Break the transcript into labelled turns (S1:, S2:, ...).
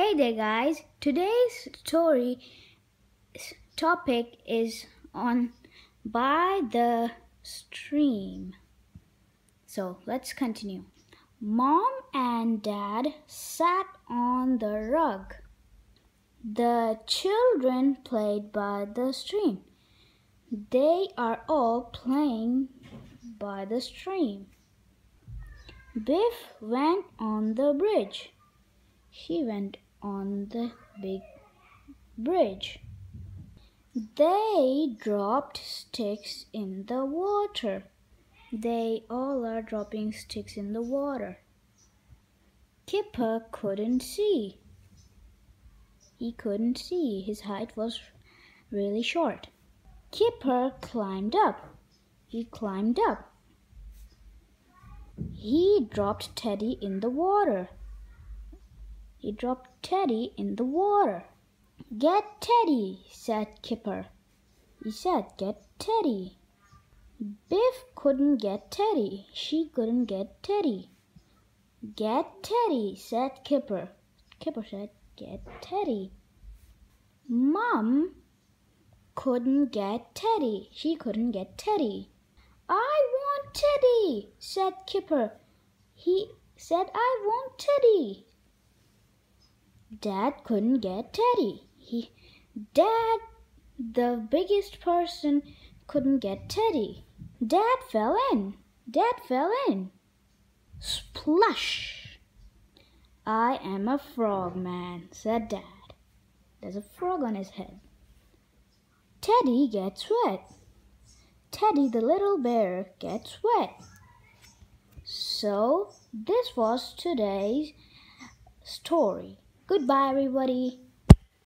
S1: Hey there, guys. Today's story topic is on by the stream. So let's continue. Mom and dad sat on the rug. The children played by the stream. They are all playing by the stream. Biff went on the bridge. He went on the big bridge. They dropped sticks in the water. They all are dropping sticks in the water. Kipper couldn't see. He couldn't see. His height was really short. Kipper climbed up. He climbed up. He dropped Teddy in the water. He dropped Teddy in the water. Get Teddy, said Kipper. He said, Get Teddy. Biff couldn't get Teddy. She couldn't get Teddy. Get Teddy, said Kipper. Kipper said, Get Teddy. Mom couldn't get Teddy. She couldn't get Teddy. I want Teddy, said Kipper. He said, I want Teddy. Dad couldn't get Teddy. He, Dad, the biggest person, couldn't get Teddy. Dad fell in. Dad fell in. Splush! I am a frog man, said Dad. There's a frog on his head. Teddy gets wet. Teddy the little bear gets wet. So, this was today's story. Goodbye, everybody.